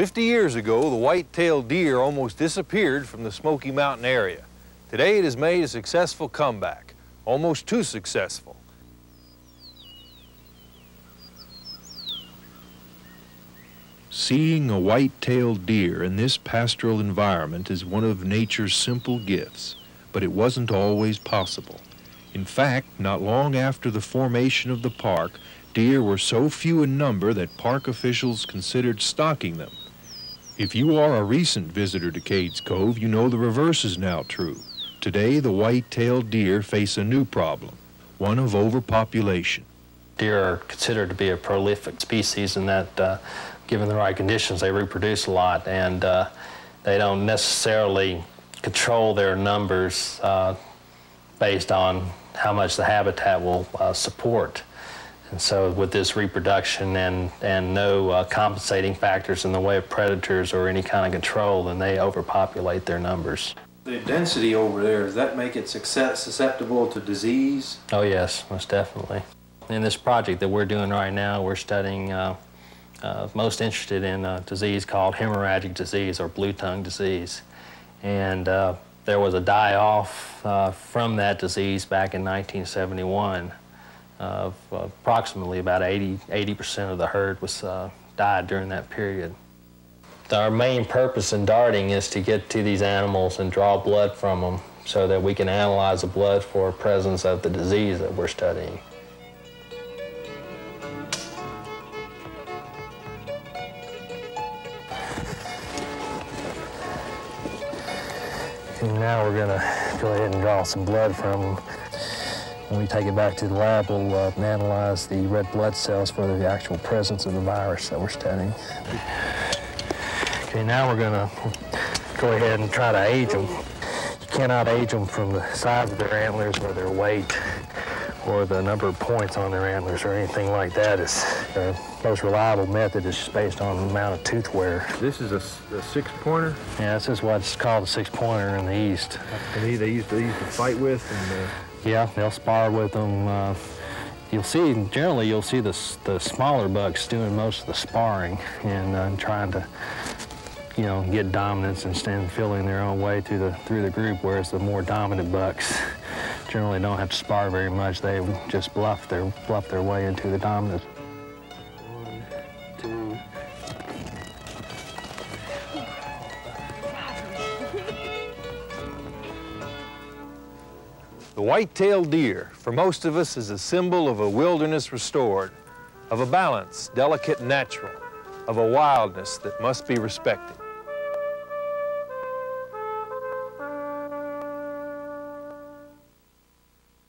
50 years ago, the white-tailed deer almost disappeared from the Smoky Mountain area. Today, it has made a successful comeback, almost too successful. Seeing a white-tailed deer in this pastoral environment is one of nature's simple gifts, but it wasn't always possible. In fact, not long after the formation of the park, deer were so few in number that park officials considered stocking them. If you are a recent visitor to Cades Cove, you know the reverse is now true. Today, the white-tailed deer face a new problem, one of overpopulation. Deer are considered to be a prolific species in that uh, given the right conditions, they reproduce a lot, and uh, they don't necessarily control their numbers uh, based on how much the habitat will uh, support. And so with this reproduction and, and no uh, compensating factors in the way of predators or any kind of control, then they overpopulate their numbers. The density over there, does that make it success, susceptible to disease? Oh yes, most definitely. In this project that we're doing right now, we're studying uh, uh, most interested in a disease called hemorrhagic disease or blue tongue disease. And uh, there was a die-off uh, from that disease back in 1971. Of approximately about 80, 80% of the herd was uh, died during that period. Our main purpose in darting is to get to these animals and draw blood from them so that we can analyze the blood for presence of the disease that we're studying. And now we're gonna go ahead and draw some blood from them. When we take it back to the lab, we'll uh, analyze the red blood cells for the actual presence of the virus that we're studying. Okay, now we're gonna go ahead and try to age them. You cannot age them from the size of their antlers or their weight or the number of points on their antlers or anything like that. It's the most reliable method is just based on the amount of tooth wear. This is a, a six-pointer? Yeah, this is what's called a six-pointer in the East. And he, they used to, used to fight with? And, uh... Yeah, they'll spar with them. Uh, you'll see, generally you'll see the, the smaller bucks doing most of the sparring and uh, trying to you know, get dominance and stand feeling their own way through the through the group, whereas the more dominant bucks generally don't have to spar very much. They just bluff their, bluff their way into the dominance. The white-tailed deer, for most of us, is a symbol of a wilderness restored, of a balance, delicate and natural, of a wildness that must be respected.